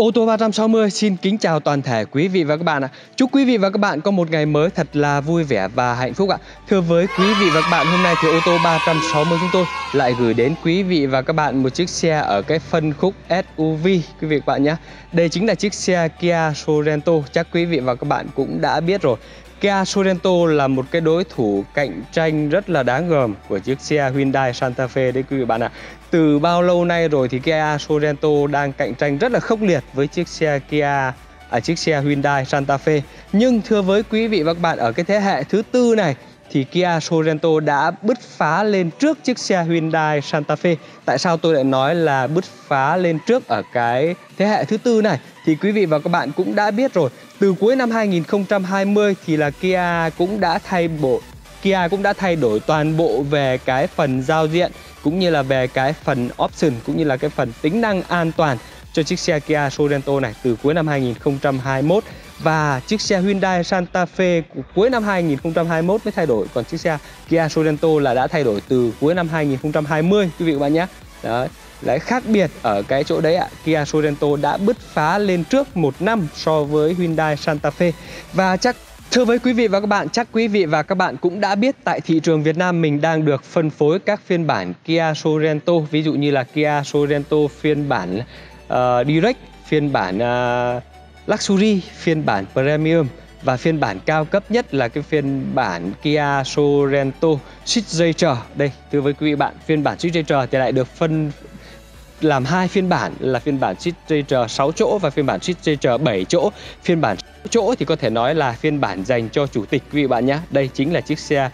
Ô tô 360 xin kính chào toàn thể quý vị và các bạn ạ. Chúc quý vị và các bạn có một ngày mới thật là vui vẻ và hạnh phúc ạ. Thưa với quý vị và các bạn, hôm nay thì ô tô 360 chúng tôi lại gửi đến quý vị và các bạn một chiếc xe ở cái phân khúc SUV quý vị và các bạn nhé. Đây chính là chiếc xe Kia Sorento, chắc quý vị và các bạn cũng đã biết rồi. Kia Sorento là một cái đối thủ cạnh tranh rất là đáng gờm của chiếc xe Hyundai Santa Fe đấy quý vị bạn ạ. Từ bao lâu nay rồi thì Kia Sorento đang cạnh tranh rất là khốc liệt với chiếc xe Kia à, chiếc xe Hyundai Santa Fe. Nhưng thưa với quý vị và các bạn ở cái thế hệ thứ tư này thì Kia Sorento đã bứt phá lên trước chiếc xe Hyundai Santa Fe. Tại sao tôi lại nói là bứt phá lên trước ở cái thế hệ thứ tư này? Thì quý vị và các bạn cũng đã biết rồi. Từ cuối năm 2020 thì là Kia cũng đã thay bộ Kia cũng đã thay đổi toàn bộ về cái phần giao diện cũng như là về cái phần option cũng như là cái phần tính năng an toàn cho chiếc xe Kia Sorento này từ cuối năm 2021 và chiếc xe Hyundai Santa Fe cuối năm 2021 mới thay đổi còn chiếc xe Kia Sorento là đã thay đổi từ cuối năm 2020 quý vị các bạn nhé. Đấy Đấy, khác biệt ở cái chỗ đấy ạ, Kia Sorento đã bứt phá lên trước một năm so với Hyundai Santa Fe. Và chắc Thưa với quý vị và các bạn, chắc quý vị và các bạn cũng đã biết tại thị trường Việt Nam mình đang được phân phối các phiên bản Kia Sorento, ví dụ như là Kia Sorento phiên bản uh, Direct, phiên bản uh, Luxury, phiên bản Premium và phiên bản cao cấp nhất là cái phiên bản Kia Sorento Signature. Đây, thưa với quý vị bạn, phiên bản Signature thì lại được phân làm hai phiên bản là phiên bản Signature 6 chỗ và phiên bản Signature 7 chỗ. Phiên bản chỗ thì có thể nói là phiên bản dành cho chủ tịch, quý vị bạn nhé. Đây chính là chiếc xe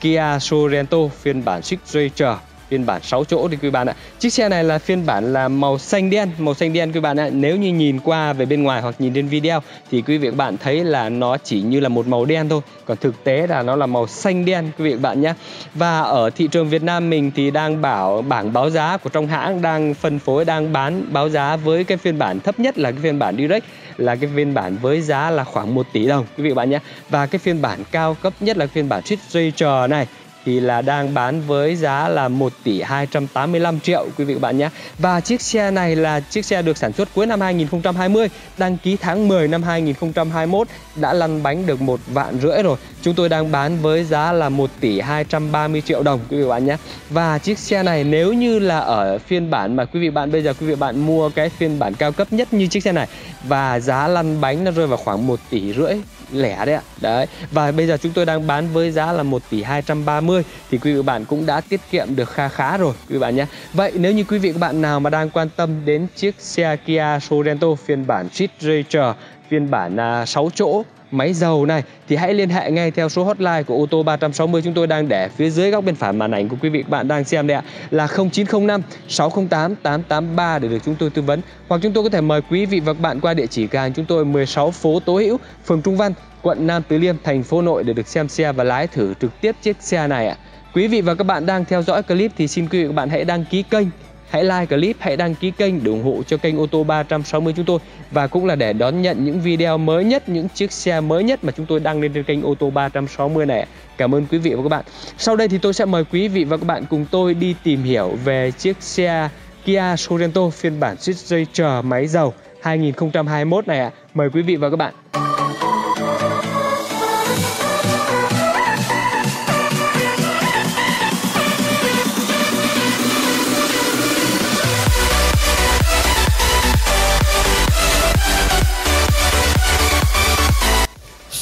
Kia Sorento, phiên bản Signature phiên bản 6 chỗ thì quý bạn ạ. Chiếc xe này là phiên bản là màu xanh đen, màu xanh đen quý bạn ạ. Nếu như nhìn qua về bên ngoài hoặc nhìn trên video thì quý vị các bạn thấy là nó chỉ như là một màu đen thôi, còn thực tế là nó là màu xanh đen quý vị các bạn nhé. Và ở thị trường Việt Nam mình thì đang bảo bảng báo giá của trong hãng đang phân phối đang bán báo giá với cái phiên bản thấp nhất là cái phiên bản Direct là cái phiên bản với giá là khoảng 1 tỷ đồng quý vị các bạn nhé. Và cái phiên bản cao cấp nhất là phiên bản Signature này thì là đang bán với giá là 1 tỷ 285 triệu quý vị và bạn nhé. Và chiếc xe này là chiếc xe được sản xuất cuối năm 2020, đăng ký tháng 10 năm 2021 đã lăn bánh được một vạn rưỡi rồi. Chúng tôi đang bán với giá là 1 tỷ 230 triệu đồng quý vị và bạn nhé. Và chiếc xe này nếu như là ở phiên bản mà quý vị bạn bây giờ quý vị bạn mua cái phiên bản cao cấp nhất như chiếc xe này và giá lăn bánh nó rơi vào khoảng 1 tỷ rưỡi lẻ đấy ạ. Đấy. Và bây giờ chúng tôi đang bán với giá là 1 tỷ 230 thì quý vị bạn cũng đã tiết kiệm được kha khá rồi, quý vị bạn nhé. Vậy nếu như quý vị các bạn nào mà đang quan tâm đến chiếc xe Kia Sorento phiên bản Street Racer, phiên bản à, 6 chỗ máy dầu này thì hãy liên hệ ngay theo số hotline của ô tô 360 chúng tôi đang để phía dưới góc bên phải màn ảnh của quý vị các bạn đang xem đây ạ là 0905 608 883 để được chúng tôi tư vấn hoặc chúng tôi có thể mời quý vị và các bạn qua địa chỉ cửa hàng chúng tôi 16 phố Tố Hữu, phường Trung Văn, quận Nam Từ Liêm, thành phố Nội để được xem xe và lái thử trực tiếp chiếc xe này ạ. Quý vị và các bạn đang theo dõi clip thì xin quý vị và các bạn hãy đăng ký kênh Hãy like clip, hãy đăng ký kênh để ủng hộ cho kênh ô tô 360 chúng tôi và cũng là để đón nhận những video mới nhất, những chiếc xe mới nhất mà chúng tôi đăng lên trên kênh ô tô 360 này. Cảm ơn quý vị và các bạn. Sau đây thì tôi sẽ mời quý vị và các bạn cùng tôi đi tìm hiểu về chiếc xe Kia Sorento phiên bản Signature máy dầu 2021 này ạ. Mời quý vị và các bạn.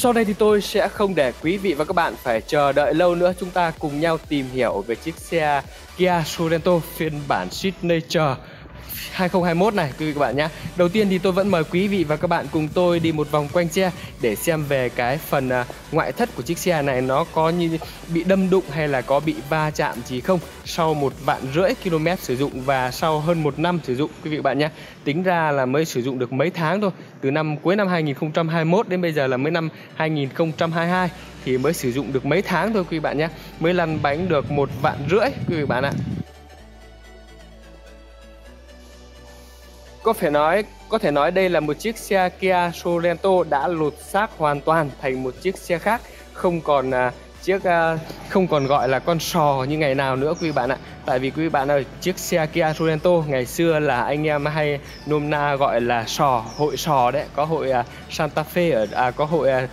Sau đây thì tôi sẽ không để quý vị và các bạn phải chờ đợi lâu nữa. Chúng ta cùng nhau tìm hiểu về chiếc xe Kia Sorento phiên bản Signature. 2021 này, quý vị các bạn nhé. Đầu tiên thì tôi vẫn mời quý vị và các bạn cùng tôi đi một vòng quanh xe để xem về cái phần à, ngoại thất của chiếc xe này nó có như bị đâm đụng hay là có bị va chạm gì không sau một vạn rưỡi km sử dụng và sau hơn một năm sử dụng, quý vị các bạn nhé. Tính ra là mới sử dụng được mấy tháng thôi, từ năm cuối năm 2021 đến bây giờ là mới năm 2022 thì mới sử dụng được mấy tháng thôi, quý vị bạn nhé. Mới lăn bánh được một vạn rưỡi, quý vị bạn ạ. Có thể nói có thể nói đây là một chiếc xe Kia Sorento đã lột xác hoàn toàn thành một chiếc xe khác, không còn à, chiếc uh, không còn gọi là con sò như ngày nào nữa quý bạn ạ. Tại vì quý bạn ơi chiếc xe Kia Sorento ngày xưa là anh em hay nôm na gọi là sò hội sò đấy. Có hội uh, Santa Fe ở à, có hội uh,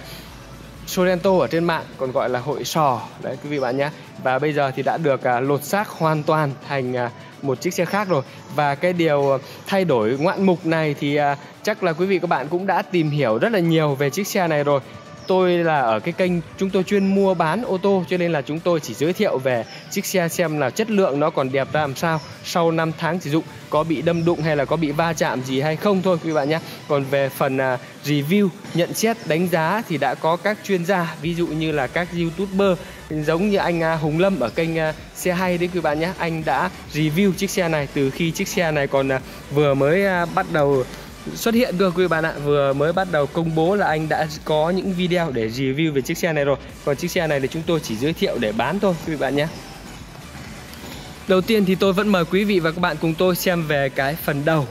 Sorento ở trên mạng còn gọi là hội sò. Đấy quý vị bạn nhé. Và bây giờ thì đã được uh, lột xác hoàn toàn thành uh, một chiếc xe khác rồi. Và cái điều thay đổi ngoạn mục này thì uh, chắc là quý vị các bạn cũng đã tìm hiểu rất là nhiều về chiếc xe này rồi tôi là ở cái kênh chúng tôi chuyên mua bán ô tô, cho nên là chúng tôi chỉ giới thiệu về chiếc xe xem là chất lượng nó còn đẹp ra làm sao sau 5 tháng sử dụng, có bị đâm đụng hay là có bị va chạm gì hay không thôi quý bạn nhé. Còn về phần à, review, nhận xét, đánh giá thì đã có các chuyên gia, ví dụ như là các youtuber, giống như anh à, Hùng Lâm ở kênh à, xe hay đấy quý bạn nhé. Anh đã review chiếc xe này từ khi chiếc xe này còn vừa mới bắt đầu xuất hiện cơ quý bạn ạ. Vừa mới bắt đầu công bố là anh đã có những video để review về chiếc xe này rồi. Còn chiếc xe này thì chúng tôi chỉ giới thiệu để bán thôi quý bạn nhé. Đầu tiên thì tôi vẫn mời quý vị và các bạn cùng tôi xem về cái phần đầu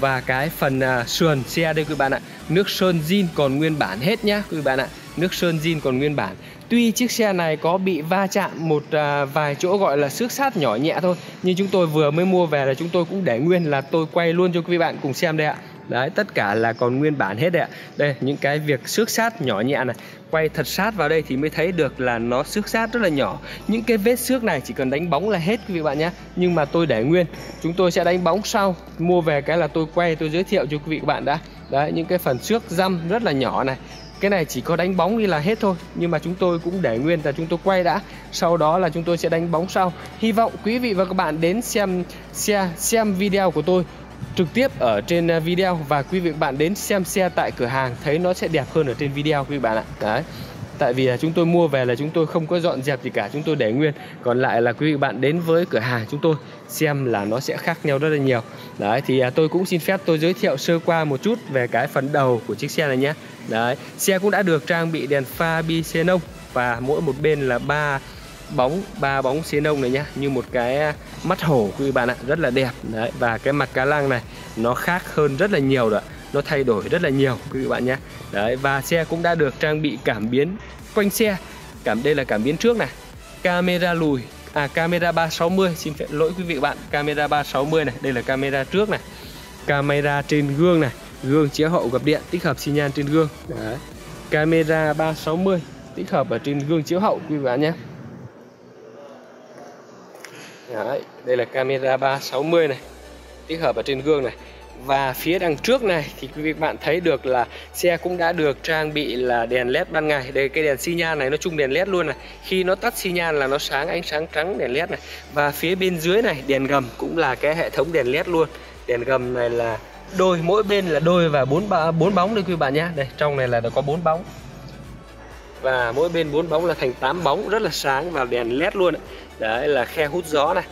và cái phần uh, sườn xe đây quý bạn ạ. Nước sơn zin còn nguyên bản hết nhá quý bạn ạ. Nước sơn zin còn nguyên bản. Tuy chiếc xe này có bị va chạm một uh, vài chỗ gọi là xước sát nhỏ nhẹ thôi Nhưng chúng tôi vừa mới mua về là chúng tôi cũng để nguyên là tôi quay luôn cho quý bạn cùng xem đây ạ đấy, tất cả là còn nguyên bản hết đấy ạ. Đây, những cái việc xước sát nhỏ nhẹ này. Quay thật sát vào đây thì mới thấy được là nó xước sát rất là nhỏ. Những cái vết xước này chỉ cần đánh bóng là hết, quý vị bạn nhé. Nhưng mà tôi để nguyên. Chúng tôi sẽ đánh bóng sau. Mua về cái là tôi quay, tôi giới thiệu cho quý vị các bạn đã. Đấy, những cái phần xước răm rất là nhỏ này. Cái này chỉ có đánh bóng đi là hết thôi. Nhưng mà chúng tôi cũng để nguyên là chúng tôi quay đã. Sau đó là chúng tôi sẽ đánh bóng sau. Hy vọng quý vị và các bạn đến xem, xe, xem video của tôi trực tiếp ở trên à, video và quý vị bạn đến xem xe tại cửa hàng thấy nó sẽ đẹp hơn ở trên video quý vị bạn ạ. Đấy, tại vì chúng tôi mua về là chúng tôi không có dọn dẹp gì cả, chúng tôi để nguyên. Còn lại là quý vị bạn đến với cửa hàng chúng tôi xem là nó sẽ khác nhau rất là nhiều. Đấy, thì à, tôi cũng xin phép tôi giới thiệu sơ qua một chút về cái phần đầu của chiếc xe này nhé. Đấy, xe cũng đã được trang bị đèn pha bi xenon và mỗi một bên là ba bóng, ba bóng xế nông này nhá, như một cái mắt hổ quý bạn ạ, rất là đẹp. Đấy, và cái mặt cá lăng này, nó khác hơn rất là nhiều rồi nó thay đổi rất là nhiều quý vị bạn nhé đấy, và xe cũng đã được trang bị cảm biến quanh xe. Cảm, đây là cảm biến trước này. Camera lùi à camera 360 xin phép lỗi quý vị bạn, camera 360 này, đây là camera trước này. Camera trên gương này, gương chiếu hậu gặp điện, tích hợp xi nhan trên gương. Đấy, camera 360 tích hợp ở trên gương chiếu hậu quý vị bạn nhé Đấy, đây là camera 360 này tích hợp ở trên gương này. Và phía đằng trước này thì quý vị bạn thấy được là xe cũng đã được trang bị là đèn led ban ngày. Đây cái đèn xi nhan này nó chung đèn led luôn này. Khi nó tắt xi nhan là nó sáng ánh sáng trắng đèn led này. Và phía bên dưới này đèn gầm cũng là cái hệ thống đèn led luôn. Đèn gầm này là đôi mỗi bên là đôi và bốn bốn bóng đây quý bạn nhé. Đây trong này là nó có bốn bóng. Và mỗi bên bốn bóng là thành 8 bóng rất là sáng và đèn led luôn đấy là khe hút gió này.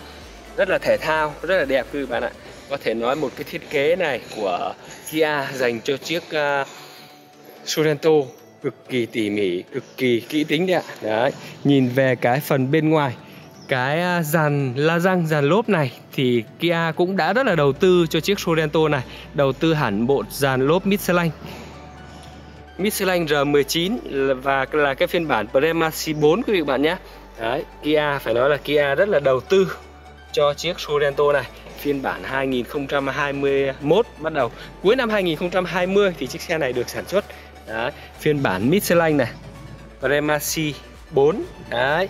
Rất là thể thao rất là đẹp quý bạn ạ. Có thể nói một cái thiết kế này của Kia dành cho chiếc uh, Sorento cực kỳ tỉ mỉ cực kỳ kỹ tính đấy ạ. Đấy nhìn về cái phần bên ngoài cái à, dàn la răng dàn lốp này thì Kia cũng đã rất là đầu tư cho chiếc Sorento này. Đầu tư hẳn bộ dàn lốp Michelin. Michelin R19 và là cái phiên bản Premacy 4 quý vị bạn nhé. Đấy, Kia phải nói là Kia rất là đầu tư cho chiếc Sorento này. Phiên bản 2021 bắt đầu. Cuối năm 2020 thì chiếc xe này được sản xuất. Đấy, phiên bản Michelin này. Premacy 4 Đấy,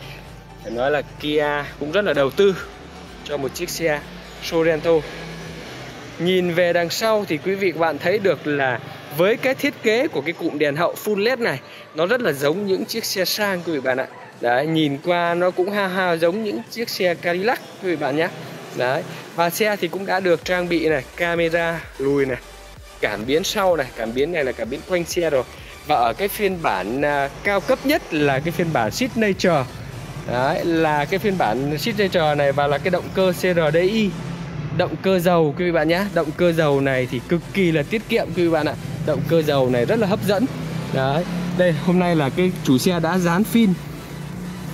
phải nói là Kia cũng rất là đầu tư cho một chiếc xe Sorento. Nhìn về đằng sau thì quý vị các bạn thấy được là với cái thiết kế của cái cụm đèn hậu full led này nó rất là giống những chiếc xe sang quý vị bạn ạ đấy nhìn qua nó cũng ha ha giống những chiếc xe Cadillac quý vị bạn nhé. Đấy và xe thì cũng đã được trang bị này camera lùi này cảm biến sau này cảm biến này là cảm biến quanh xe rồi. Và ở cái phiên bản à, cao cấp nhất là cái phiên bản Signature. Đấy, là cái phiên bản Signature này và là cái động cơ CRDI động cơ dầu quý vị bạn nhé. Động cơ dầu này thì cực kỳ là tiết kiệm quý vị bạn ạ. Động cơ dầu này rất là hấp dẫn. Đấy đây hôm nay là cái chủ xe đã dán phim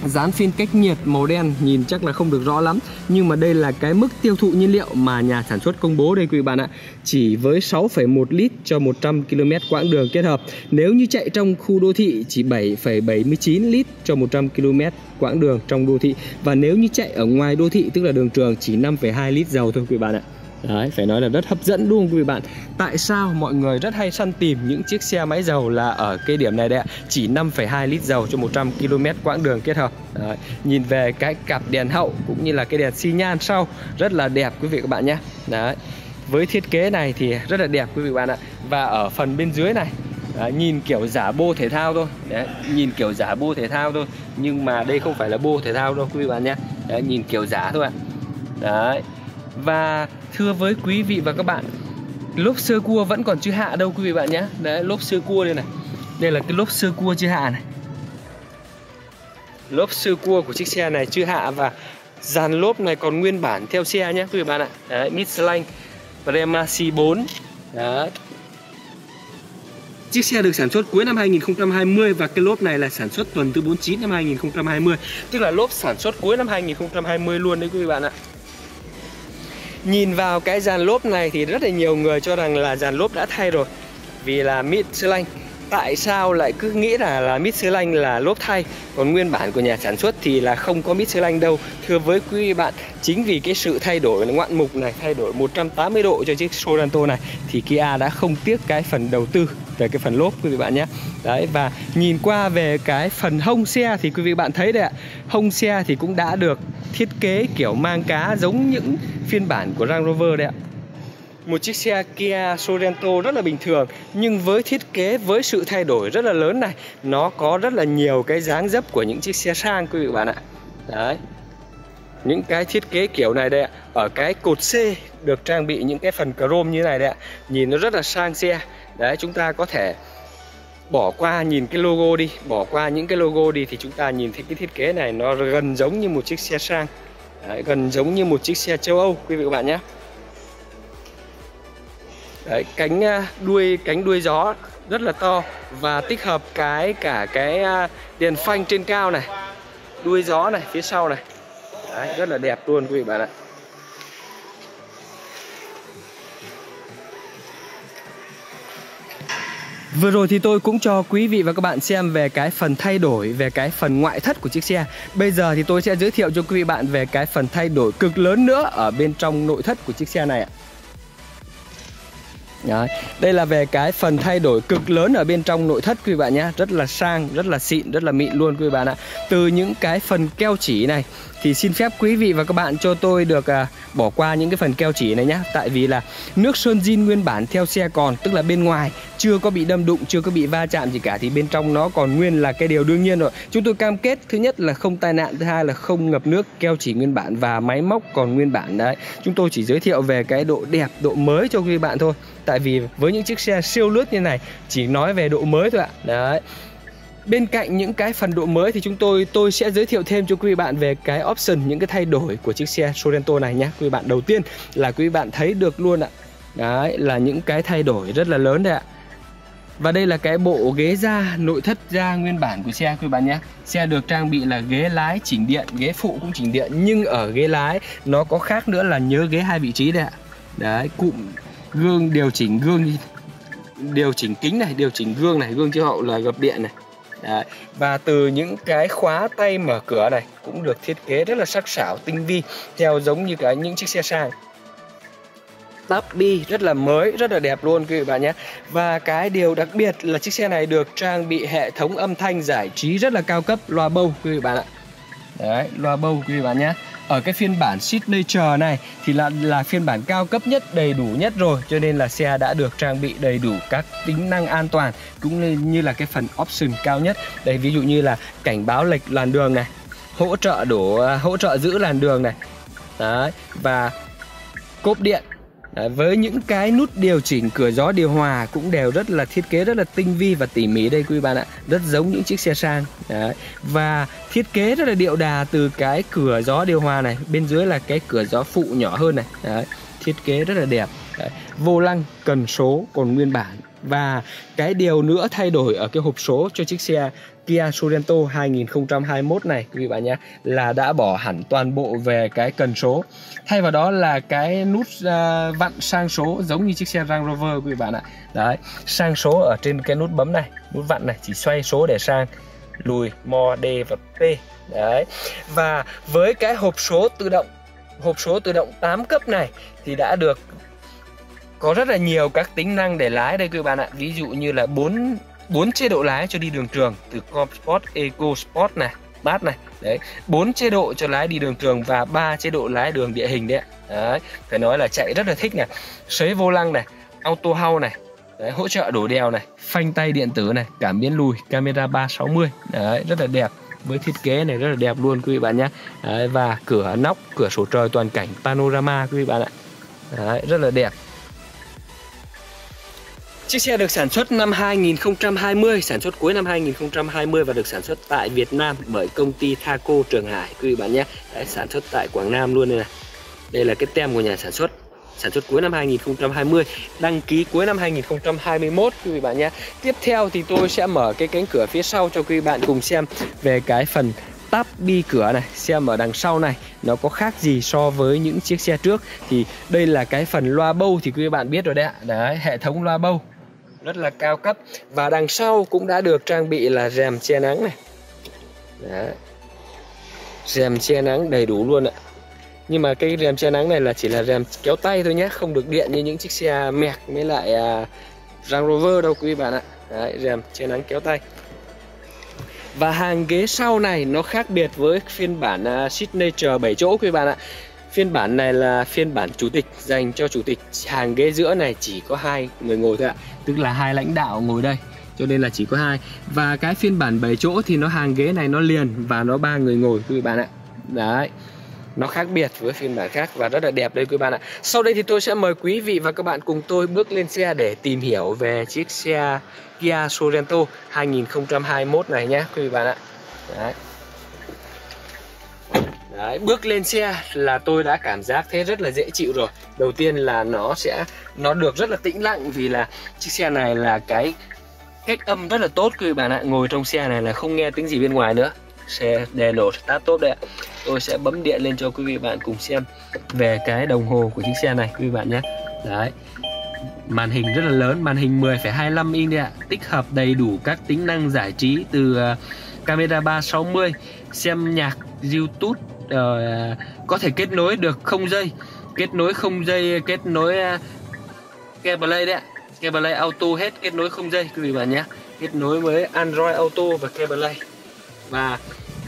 dán phim cách nhiệt màu đen nhìn chắc là không được rõ lắm nhưng mà đây là cái mức tiêu thụ nhiên liệu mà nhà sản xuất công bố đây quý bạn ạ. Chỉ với 6,1 lít cho 100 km quãng đường kết hợp. Nếu như chạy trong khu đô thị chỉ 7,79 lít cho 100 km quãng đường trong đô thị. Và nếu như chạy ở ngoài đô thị tức là đường trường chỉ 5,2 lít dầu thôi quý bạn ạ. Đấy, phải nói là rất hấp dẫn luôn quý vị bạn? Tại sao mọi người rất hay săn tìm những chiếc xe máy dầu là ở cái điểm này đấy ạ? Chỉ 5,2 lít dầu cho 100 km quãng đường kết hợp. Đấy, Nhìn về cái cặp đèn hậu cũng như là cái đèn xi nhan sau Rất là đẹp quý vị các bạn nhé. Đấy với thiết kế này thì rất là đẹp quý vị bạn ạ. Và ở phần bên dưới này à, nhìn kiểu giả bô thể thao thôi. Đấy, nhìn kiểu giả bô thể thao thôi. Nhưng mà đây không phải là bô thể thao đâu quý vị bạn nhé. Đấy, nhìn kiểu giả thôi ạ. Đấy và thưa với quý vị và các bạn Lốp sơ cua vẫn còn chưa hạ đâu quý vị bạn nhé. Đấy lốp sơ cua đây này. Đây là cái lốp sơ cua chưa hạ này. Lốp sơ cua của chiếc xe này chưa hạ Và dàn lốp này còn nguyên bản theo xe nhé quý vị bạn ạ. Đấy Michelin Prema C4 Đấy. Chiếc xe được sản xuất cuối năm 2020 và cái lốp này là sản xuất tuần thứ 49 năm 2020 Tức là lốp sản xuất cuối năm 2020 luôn đấy quý vị bạn ạ Nhìn vào cái dàn lốp này thì rất là nhiều người cho rằng là dàn lốp đã thay rồi. Vì là Michelin Tại sao lại cứ nghĩ là, là Michelin là lốp thay? Còn nguyên bản của nhà sản xuất thì là không có Michelin đâu. Thưa với quý vị bạn Chính vì cái sự thay đổi ngoạn mục này Thay đổi 180 độ cho chiếc Sorento này Thì Kia đã không tiếc cái phần đầu tư về cái phần lốp, quý vị bạn nhé. Đấy, và nhìn qua về cái phần hông xe thì quý vị bạn thấy đấy ạ. Hông xe thì cũng đã được thiết kế kiểu mang cá giống những phiên bản của Range Rover đấy ạ. Một chiếc xe Kia Sorento rất là bình thường, nhưng với thiết kế, với sự thay đổi rất là lớn này, nó có rất là nhiều cái dáng dấp của những chiếc xe sang, quý vị bạn ạ. Đấy. Những cái thiết kế kiểu này đây ạ. Ở cái cột C được trang bị những cái phần chrome như này đấy ạ. Nhìn nó rất là sang xe đấy chúng ta có thể bỏ qua nhìn cái logo đi. Bỏ qua những cái logo đi thì chúng ta nhìn thấy cái thiết kế này nó gần giống như một chiếc xe sang. Đấy, gần giống như một chiếc xe châu Âu quý vị các bạn nhé. Đấy, cánh à, đuôi cánh đuôi gió rất là to và tích hợp cái cả cái à, đèn phanh trên cao này đuôi gió này phía sau này. Đấy, rất là đẹp luôn quý vị bạn ạ. Vừa rồi thì tôi cũng cho quý vị và các bạn xem về cái phần thay đổi về cái phần ngoại thất của chiếc xe. Bây giờ thì tôi sẽ giới thiệu cho quý vị bạn về cái phần thay đổi cực lớn nữa ở bên trong nội thất của chiếc xe này ạ. Đấy. Đây là về cái phần thay đổi cực lớn ở bên trong nội thất quý vị bạn nhé Rất là sang, rất là xịn, rất là mịn luôn quý vị bạn ạ Từ những cái phần keo chỉ này thì xin phép quý vị và các bạn cho tôi được à, bỏ qua những cái phần keo chỉ này nhé Tại vì là nước sơn zin nguyên bản theo xe còn Tức là bên ngoài chưa có bị đâm đụng, chưa có bị va chạm gì cả Thì bên trong nó còn nguyên là cái điều đương nhiên rồi. Chúng tôi cam kết thứ nhất là không tai nạn Thứ hai là không ngập nước, keo chỉ nguyên bản và máy móc còn nguyên bản đấy. Chúng tôi chỉ giới thiệu về cái độ đẹp, độ mới cho quý vị bạn thôi. Tại vì với những chiếc xe siêu lướt như này chỉ nói về độ mới thôi ạ. Đấy. Bên cạnh những cái phần độ mới thì chúng tôi tôi sẽ giới thiệu thêm cho quý vị bạn về cái option những cái thay đổi của chiếc xe Sorento này nhé. Quý vị bạn đầu tiên là quý vị bạn thấy được luôn ạ. Đấy là những cái thay đổi rất là lớn đấy ạ. Và đây là cái bộ ghế da nội thất da nguyên bản của xe quý bạn nhé. Xe được trang bị là ghế lái chỉnh điện, ghế phụ cũng chỉnh điện nhưng ở ghế lái nó có khác nữa là nhớ ghế hai vị trí đấy ạ. Đấy, cụm gương điều chỉnh gương điều chỉnh kính này điều chỉnh gương này gương chiếu hậu là gập điện này Đấy. và từ những cái khóa tay mở cửa này cũng được thiết kế rất là sắc sảo, tinh vi, theo giống như cái những chiếc xe sang. Tắp bi rất là mới, rất là đẹp luôn quý vị bạn nhé. Và cái điều đặc biệt là chiếc xe này được trang bị hệ thống âm thanh giải trí rất là cao cấp, loa bâu quý vị bạn ạ. Đấy, loa bâu quý vị bạn nhé ở cái phiên bản Signature này thì là là phiên bản cao cấp nhất, đầy đủ nhất rồi, cho nên là xe đã được trang bị đầy đủ các tính năng an toàn, cũng như là cái phần option cao nhất. Đây, ví dụ như là cảnh báo lệch làn đường này, hỗ trợ đổ, hỗ trợ giữ làn đường này. Đấy, và cốp điện. Đấy, với những cái nút điều chỉnh cửa gió điều hòa cũng đều rất là thiết kế rất là tinh vi và tỉ mỉ đây quý bạn ạ rất giống những chiếc xe sang Đấy. và thiết kế rất là điệu đà từ cái cửa gió điều hòa này bên dưới là cái cửa gió phụ nhỏ hơn này Đấy. thiết kế rất là đẹp Đấy. vô lăng cần số còn nguyên bản và cái điều nữa thay đổi ở cái hộp số cho chiếc xe Kia Sorento 2021 này quý vị bạn nhé là đã bỏ hẳn toàn bộ về cái cần số. Thay vào đó là cái nút uh, vặn sang số giống như chiếc xe Range Rover quý vị bạn ạ. Đấy sang số ở trên cái nút bấm này nút vặn này chỉ xoay số để sang lùi mo D và P đấy và với cái hộp số tự động hộp số tự động 8 cấp này thì đã được có rất là nhiều các tính năng để lái đây quý bạn ạ. Ví dụ như là bốn bốn chế độ lái cho đi đường trường từ Sport, Eco Sport này bát này. Đấy bốn chế độ cho lái đi đường trường và ba chế độ lái đường địa hình đấy đấy phải nói là chạy rất là thích này. Sấy vô lăng này auto hold này đấy, hỗ trợ đổ đèo này phanh tay điện tử này cảm biến lùi camera 360 đấy rất là đẹp. Với thiết kế này rất là đẹp luôn quý vị bạn nhé. Đấy, và cửa nóc cửa sổ trời toàn cảnh panorama quý vị bạn ạ. Đấy, rất là đẹp. Chiếc xe được sản xuất năm 2020, sản xuất cuối năm 2020 và được sản xuất tại Việt Nam bởi công ty Thaco Trường Hải quý vị bạn nhé. Đấy, sản xuất tại Quảng Nam luôn đây này. Đây là cái tem của nhà sản xuất. Sản xuất cuối năm 2020, đăng ký cuối năm 2021 quý vị bạn nhé. Tiếp theo thì tôi sẽ mở cái cánh cửa phía sau cho quý vị bạn cùng xem về cái phần tắp bi cửa này xem ở đằng sau này nó có khác gì so với những chiếc xe trước thì đây là cái phần loa bâu thì quý bạn biết rồi đấy ạ đấy hệ thống loa bâu rất là cao cấp và đằng sau cũng đã được trang bị là rèm che nắng này Đấy. rèm che nắng đầy đủ luôn ạ nhưng mà cái rèm che nắng này là chỉ là rèm kéo tay thôi nhé không được điện như những chiếc xe mẹc với lại à, Range Rover đâu quý bạn ạ Đấy, rèm che nắng kéo tay và hàng ghế sau này nó khác biệt với phiên bản uh, Signature 7 chỗ quý bạn ạ Phiên bản này là phiên bản chủ tịch dành cho chủ tịch. Hàng ghế giữa này chỉ có hai người ngồi thôi ạ. Tức là hai lãnh đạo ngồi đây. Cho nên là chỉ có hai. Và cái phiên bản 7 chỗ thì nó hàng ghế này nó liền và nó ba người ngồi quý bạn ạ. Đấy, nó khác biệt với phiên bản khác và rất là đẹp đây quý bạn ạ. Sau đây thì tôi sẽ mời quý vị và các bạn cùng tôi bước lên xe để tìm hiểu về chiếc xe Kia Sorento 2021 này nhé quý vị bạn ạ. Đấy. Đấy, bước lên xe là tôi đã cảm giác thế rất là dễ chịu rồi. Đầu tiên là nó sẽ nó được rất là tĩnh lặng vì là chiếc xe này là cái cách âm rất là tốt. Quý bạn ạ ngồi trong xe này là không nghe tiếng gì bên ngoài nữa. Xe đề nổ start tốt đấy ạ. Tôi sẽ bấm điện lên cho quý vị bạn cùng xem về cái đồng hồ của chiếc xe này quý vị bạn nhé. Đấy. Màn hình rất là lớn màn hình 10,25 inch đấy ạ. Tích hợp đầy đủ các tính năng giải trí từ ờ, camera 360 xem nhạc YouTube uh, có thể kết nối được không dây. Kết nối không dây kết nối ờ, uh, CarPlay đấy ạ. CarPlay Auto hết kết nối không dây quý vị bạn nhé. Kết nối với Android Auto và CarPlay và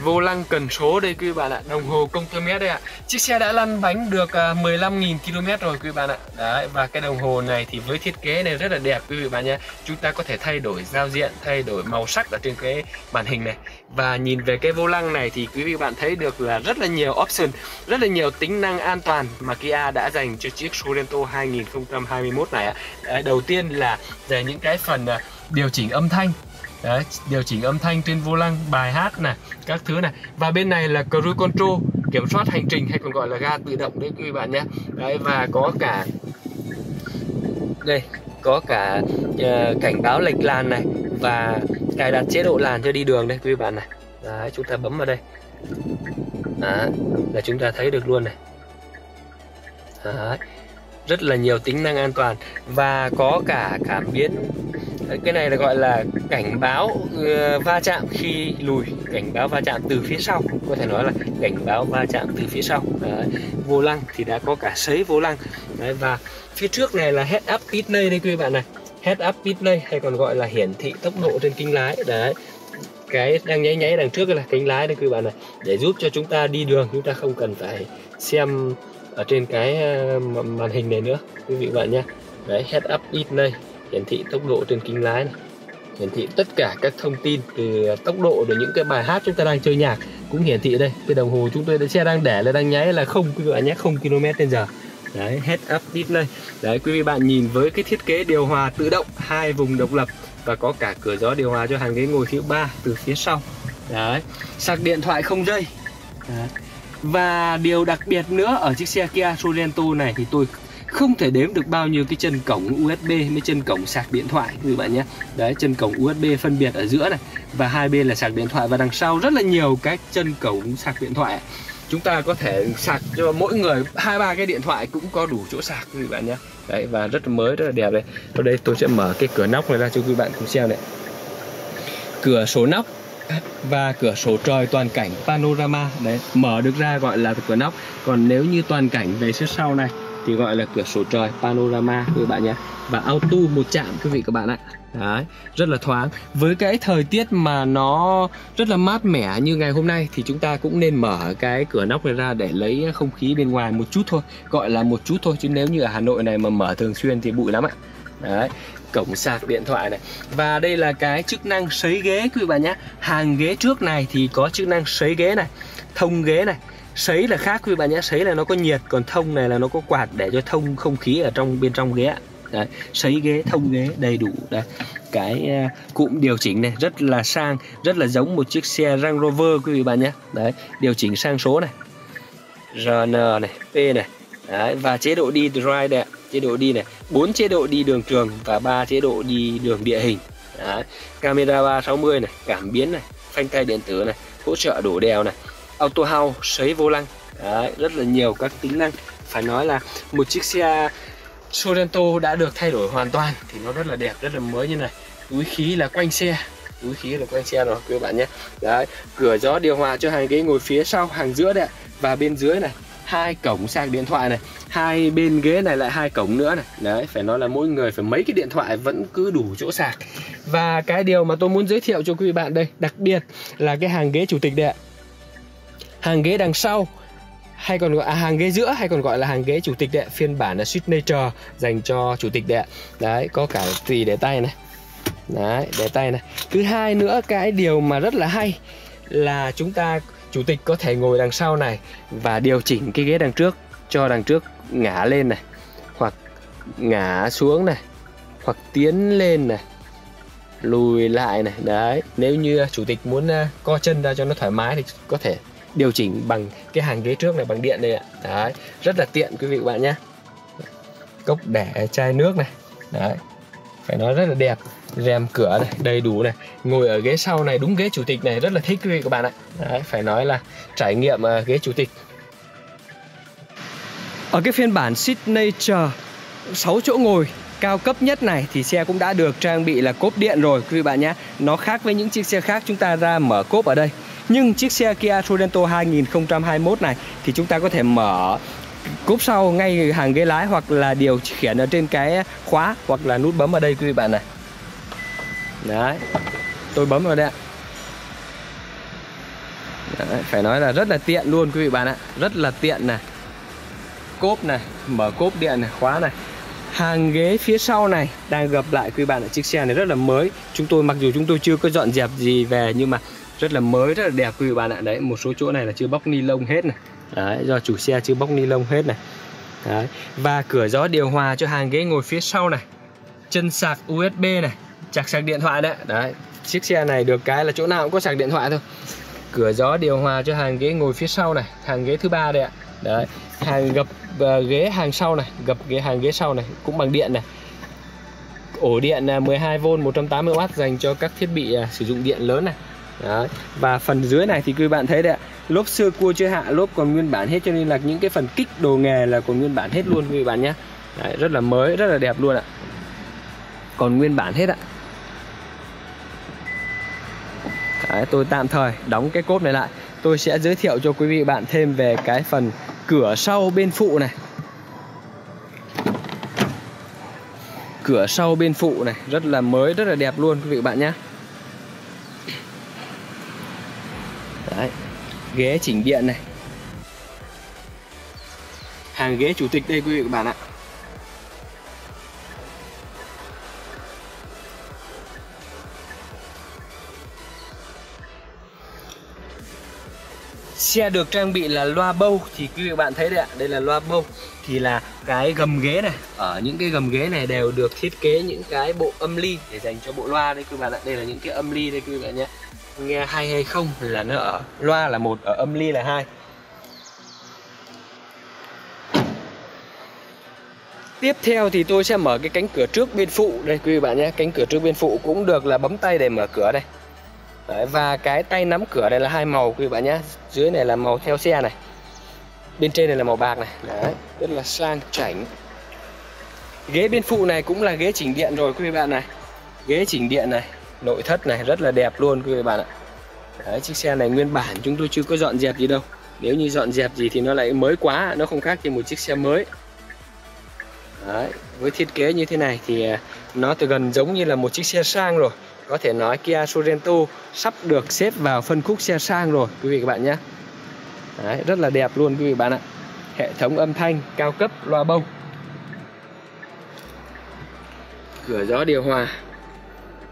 vô lăng cần số đây quý bạn ạ. Đồng hồ công tơ mét đây ạ. Chiếc xe đã lăn bánh được à, 15.000 km rồi quý bạn ạ. Đấy và cái đồng hồ này thì với thiết kế này rất là đẹp quý vị bạn nhé. Chúng ta có thể thay đổi giao diện thay đổi màu sắc ở trên cái màn hình này. Và nhìn về cái vô lăng này thì quý vị bạn thấy được là rất là nhiều option rất là nhiều tính năng an toàn mà Kia đã dành cho chiếc Sorento 2021 này ạ. Đấy, đầu tiên là về những cái phần à, điều chỉnh âm thanh. Đấy, điều chỉnh âm thanh trên vô lăng bài hát này các thứ này. Và bên này là cruise control kiểm soát hành trình hay còn gọi là ga tự động đấy quý vị bạn nhé. Đấy và có cả đây có cả uh, cảnh báo lệch làn này và cài đặt chế độ làn cho đi đường đây quý vị bạn này. Đấy chúng ta bấm vào đây. Đó, là chúng ta thấy được luôn này. Đấy rất là nhiều tính năng an toàn và có cả cảm biến cái này là gọi là cảnh báo uh, va chạm khi lùi cảnh báo va chạm từ phía sau. Có thể nói là cảnh báo va chạm từ phía sau. Đấy. vô lăng thì đã có cả sấy vô lăng. Đấy. và phía trước này là head up display đây quý bạn này. Head up display hay còn gọi là hiển thị tốc độ trên kính lái. Đấy cái đang nháy nháy đằng trước là kính lái đây quý bạn này. Để giúp cho chúng ta đi đường chúng ta không cần phải xem ở trên cái ờ, màn hình này nữa quý vị bạn nhé. Đấy head up display hiển thị tốc độ trên kính lái này, hiển thị tất cả các thông tin từ tốc độ đến những cái bài hát chúng ta đang chơi nhạc cũng hiển thị đây. Cái đồng hồ chúng tôi đã xe đang để là đang nháy là không, quý vị bạn nhé, không km trên giờ. Đấy head up display đấy, quý vị bạn nhìn với cái thiết kế điều hòa tự động, hai vùng độc lập và có cả cửa gió điều hòa cho hàng ghế ngồi thứ ba từ phía sau. Đấy, sạc điện thoại không dây. Đấy. và điều đặc biệt nữa ở chiếc xe Kia Sorento này thì tôi không thể đếm được bao nhiêu cái chân cổng USB với chân cổng sạc điện thoại, quý vị bạn nhé. Đấy, chân cổng USB phân biệt ở giữa này, và hai bên là sạc điện thoại, và đằng sau rất là nhiều các chân cổng sạc điện thoại. Chúng ta có thể sạc cho mỗi người hai, ba cái điện thoại cũng có đủ chỗ sạc, quý vị bạn nhé. Đấy, và rất là mới, rất là đẹp đây. Ở đây tôi sẽ mở cái cửa nóc này ra cho quý bạn cùng xem này. Cửa sổ nóc và cửa sổ trời toàn cảnh panorama. Đấy, mở được ra gọi là cửa nóc. Còn nếu như toàn cảnh về phía sau này thì gọi là cửa sổ trời panorama quý bạn nhé. Và auto một chạm quý vị các bạn ạ. Đấy, rất là thoáng. Với cái thời tiết mà nó rất là mát mẻ như ngày hôm nay Thì chúng ta cũng nên mở cái cửa nóc này ra để lấy không khí bên ngoài một chút thôi. Gọi là một chút thôi Chứ nếu như ở Hà Nội này mà mở thường xuyên thì bụi lắm ạ. Đấy, cổng sạc điện thoại này. Và đây là cái chức năng sấy ghế quý vị bạn nhé. Hàng ghế trước này thì có chức năng sấy ghế này Thông ghế này sấy là khác quý bạn nhé. Sấy là nó có nhiệt còn thông này là nó có quạt để cho thông không khí ở trong bên trong ghế đấy sấy ghế thông ghế đầy đủ. Đấy cái uh, cụm điều chỉnh này rất là sang rất là giống một chiếc xe Range Rover quý vị bạn nhé. Đấy điều chỉnh sang số này. RN này P này. Đấy, và chế độ đi drive này chế độ đi này bốn chế độ đi đường trường và ba chế độ đi đường địa hình. Đấy. camera 360 này cảm biến này phanh tay điện tử này hỗ trợ đổ đèo này auto house sấy vô lăng. Đấy, rất là nhiều các tính năng. Phải nói là một chiếc xe Sorento đã được thay đổi hoàn toàn thì nó rất là đẹp rất là mới như này. Túi khí là quanh xe túi khí là quanh xe rồi quý bạn nhé. Đấy cửa gió điều hòa cho hàng ghế ngồi phía sau hàng giữa đấy và bên dưới này hai cổng sạc điện thoại này. Hai bên ghế này lại hai cổng nữa này. Đấy phải nói là mỗi người phải mấy cái điện thoại vẫn cứ đủ chỗ sạc. Và cái điều mà tôi muốn giới thiệu cho quý bạn đây đặc biệt là cái hàng ghế chủ tịch đấy. ạ hàng ghế đằng sau hay còn gọi à, hàng ghế giữa hay còn gọi là hàng ghế chủ tịch đấy phiên bản là signature dành cho chủ tịch đấy đấy có cả tùy để tay này. Đấy để tay này. Thứ hai nữa cái điều mà rất là hay là chúng ta chủ tịch có thể ngồi đằng sau này và điều chỉnh cái ghế đằng trước cho đằng trước ngả lên này hoặc ngả xuống này hoặc tiến lên này lùi lại này. Đấy nếu như chủ tịch muốn à, co chân ra cho nó thoải mái thì có thể điều chỉnh bằng cái hàng ghế trước này bằng điện đây ạ. Đấy rất là tiện quý vị bạn nhé. Cốc để chai nước này. Đấy phải nói rất là đẹp. Rèm cửa này đầy đủ này. Ngồi ở ghế sau này đúng ghế chủ tịch này rất là thích quý vị các bạn ạ. Đấy, phải nói là trải nghiệm uh, ghế chủ tịch. Ở cái phiên bản Signature 6 chỗ ngồi cao cấp nhất này thì xe cũng đã được trang bị là cốp điện rồi quý vị bạn nhé. Nó khác với những chiếc xe khác chúng ta ra mở cốp ở đây nhưng chiếc xe Kia Sorento 2021 này thì chúng ta có thể mở cốp sau ngay hàng ghế lái hoặc là điều khiển ở trên cái khóa hoặc là nút bấm ở đây quý vị bạn này. Đấy tôi bấm vào đây ạ. Đấy, phải nói là rất là tiện luôn quý vị bạn ạ. Rất là tiện này. Cốp này mở cốp điện này khóa này. Hàng ghế phía sau này đang gập lại quý bạn ở chiếc xe này rất là mới. Chúng tôi mặc dù chúng tôi chưa có dọn dẹp gì về nhưng mà rất là mới rất là đẹp quý vị bạn ạ. Đấy một số chỗ này là chưa bóc ni lông hết này. Đấy do chủ xe chưa bóc ni lông hết này. Đấy và cửa gió điều hòa cho hàng ghế ngồi phía sau này. Chân sạc USB này chạc sạc điện thoại đấy. Đấy chiếc xe này được cái là chỗ nào cũng có sạc điện thoại thôi. Cửa gió điều hòa cho hàng ghế ngồi phía sau này hàng ghế thứ ba đây ạ. Đấy hàng gập uh, ghế hàng sau này gập ghế hàng ghế sau này cũng bằng điện này. Ổ điện à, 12V 180W dành cho các thiết bị uh, sử dụng điện lớn này. Đấy. và phần dưới này thì quý bạn thấy đấy ạ. Lốp xưa cua chưa hạ lốp còn nguyên bản hết cho nên là những cái phần kích đồ nghề là còn nguyên bản hết luôn quý bạn nhé. Đấy, rất là mới rất là đẹp luôn ạ. Còn nguyên bản hết ạ. Đấy, tôi tạm thời đóng cái cốp này lại. Tôi sẽ giới thiệu cho quý vị bạn thêm về cái phần cửa sau bên phụ này. Cửa sau bên phụ này rất là mới rất là đẹp luôn quý vị bạn nhé. Ghế chỉnh điện này. Hàng ghế chủ tịch đây quý vị các bạn ạ. Xe được trang bị là loa bâu thì quý vị bạn thấy đấy ạ. Đây là loa bâu thì là cái gầm ghế này. Ở những cái gầm ghế này đều được thiết kế những cái bộ âm ly để dành cho bộ loa đây quý bạn ạ. Đây là những cái âm ly đây quý bạn nhé nghe hay hay không là nó ở loa là một ở âm ly là hai. Tiếp theo thì tôi sẽ mở cái cánh cửa trước bên phụ. Đây quý vị bạn nhé Cánh cửa trước bên phụ cũng được là bấm tay để mở cửa đây. Đấy, Và cái tay nắm cửa này là hai màu quý vị bạn nhé. Dưới này là màu theo xe này Bên trên này là màu bạc này. Đấy, rất là sang chảnh. Ghế bên phụ này cũng là ghế chỉnh điện rồi quý vị bạn này. Ghế chỉnh điện này. Nội thất này rất là đẹp luôn quý vị bạn ạ. Đấy, chiếc xe này nguyên bản chúng tôi chưa có dọn dẹp gì đâu. Nếu như dọn dẹp gì thì nó lại mới quá Nó không khác gì một chiếc xe mới. Đấy, với thiết kế như thế này thì à, nó từ gần giống như là một chiếc xe sang rồi. Có thể nói Kia Sorento sắp được xếp vào phân khúc xe sang rồi quý vị các bạn nhé. Đấy, rất là đẹp luôn quý vị bạn ạ. Hệ thống âm thanh cao cấp loa bông. Cửa gió điều hòa.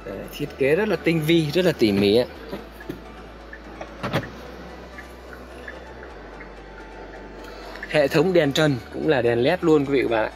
Đấy, thiết kế rất là tinh vi rất là tỉ mỉ hệ thống đèn trần cũng là đèn led luôn quý vị các bạn ạ.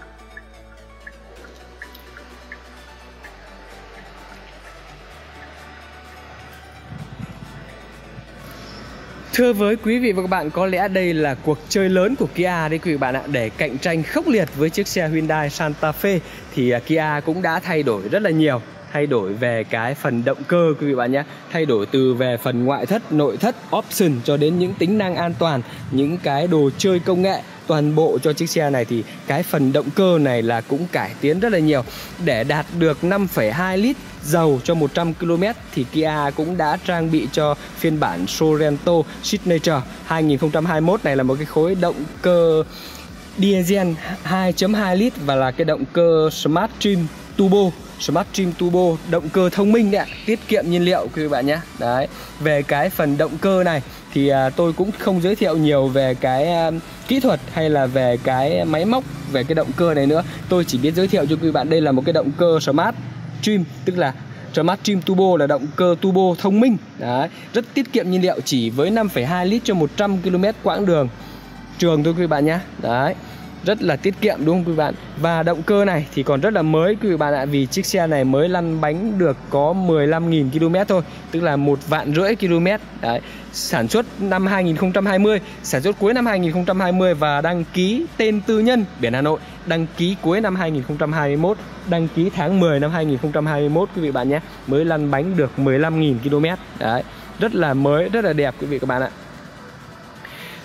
Thưa với quý vị và các bạn, có lẽ đây là cuộc chơi lớn của Kia đấy quý vị bạn ạ. Để cạnh tranh khốc liệt với chiếc xe Hyundai Santa Fe Thì à, Kia cũng đã thay đổi rất là nhiều. Thay đổi về cái phần động cơ quý vị bạn nhé. Thay đổi từ về phần ngoại thất, nội thất, option cho đến những tính năng an toàn Những cái đồ chơi công nghệ toàn bộ cho chiếc xe này thì cái phần động cơ này là cũng cải tiến rất là nhiều. Để đạt được 5,2 lít dầu cho 100 km thì Kia cũng đã trang bị cho phiên bản Sorento Signature 2021 này là một cái khối động cơ diesel 2.2 lít và là cái động cơ Smart Trim Turbo. Smart Trim Turbo động cơ thông minh đấy ạ tiết kiệm nhiên liệu quý vị bạn nhé. Đấy về cái phần động cơ này thì à, tôi cũng không giới thiệu nhiều về cái à, kỹ thuật hay là về cái máy móc về cái động cơ này nữa. Tôi chỉ biết giới thiệu cho quý bạn đây là một cái động cơ Smart Trim tức là Smart Trim Turbo là động cơ turbo thông minh. Đấy rất tiết kiệm nhiên liệu chỉ với 5,2 lít cho 100 km quãng đường. Trường thôi quý bạn nhé. Đấy rất là tiết kiệm, đúng không quý bạn? Và động cơ này thì còn rất là mới quý vị bạn ạ, vì chiếc xe này mới lăn bánh được có 15.000 km thôi, tức là một vạn rưỡi km đấy, sản xuất năm 2020 sản xuất cuối năm 2020 và đăng ký tên tư nhân biển Hà Nội, đăng ký cuối năm 2021 đăng ký tháng 10 năm 2021 quý vị bạn nhé, mới lăn bánh được 15.000 km đấy, rất là mới, rất là đẹp quý vị các bạn ạ.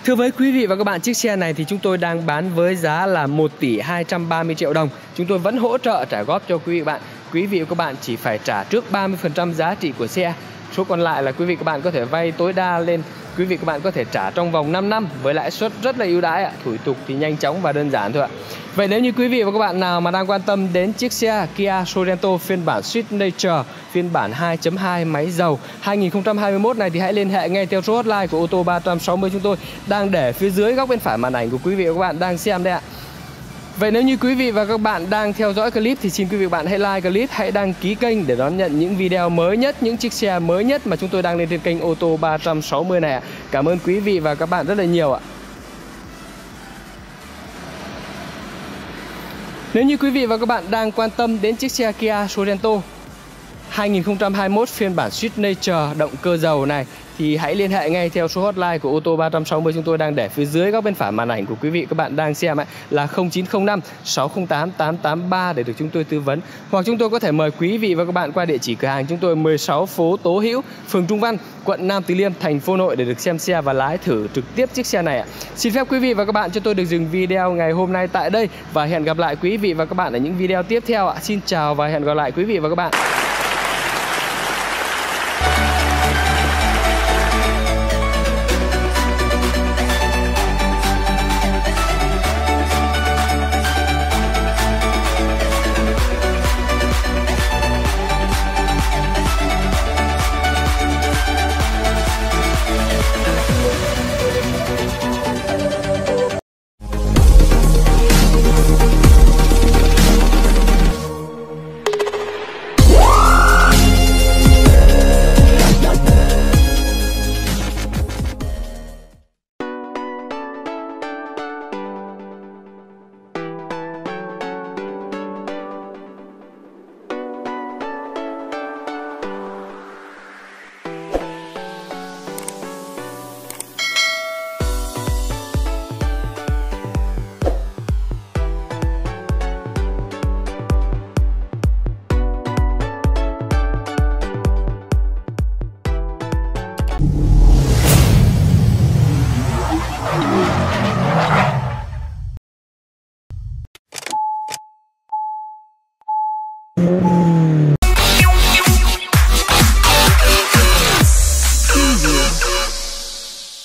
Thưa với quý vị và các bạn, chiếc xe này thì chúng tôi đang bán với giá là 1 tỷ 230 triệu đồng. Chúng tôi vẫn hỗ trợ trả góp cho quý vị và bạn. Quý vị và các bạn chỉ phải trả trước 30% giá trị của xe. Số còn lại là quý vị các bạn có thể vay tối đa lên quý vị các bạn có thể trả trong vòng 5 năm với lãi suất rất là ưu đãi ạ. Thủ tục thì nhanh chóng và đơn giản thôi ạ. Vậy nếu như quý vị và các bạn nào mà đang quan tâm đến chiếc xe Kia Sorento phiên bản Signature phiên bản 2.2 máy dầu 2021 này thì hãy liên hệ ngay theo số hotline của ô tô 360 chúng tôi đang để phía dưới góc bên phải màn ảnh của quý vị và các bạn đang xem đây ạ. Vậy nếu như quý vị và các bạn đang theo dõi clip thì xin quý vị và bạn hãy like clip, hãy đăng ký kênh để đón nhận những video mới nhất, những chiếc xe mới nhất mà chúng tôi đang lên trên kênh ô tô 360 này ạ. Cảm ơn quý vị và các bạn rất là nhiều ạ. Nếu như quý vị và các bạn đang quan tâm đến chiếc xe Kia Sorento 2021 phiên bản Signature động cơ dầu này thì hãy liên hệ ngay theo số hotline của ô tô 360 chúng tôi đang để phía dưới góc bên phải màn ảnh của quý vị các bạn đang xem ấy, là 0905 608 883 để được chúng tôi tư vấn hoặc chúng tôi có thể mời quý vị và các bạn qua địa chỉ cửa hàng chúng tôi 16 phố Tố Hữu, phường Trung Văn, quận Nam Từ Liêm, thành phố Nội để được xem xe và lái thử trực tiếp chiếc xe này ạ. Xin phép quý vị và các bạn cho tôi được dừng video ngày hôm nay tại đây và hẹn gặp lại quý vị và các bạn ở những video tiếp theo ạ. Xin chào và hẹn gặp lại quý vị và các bạn.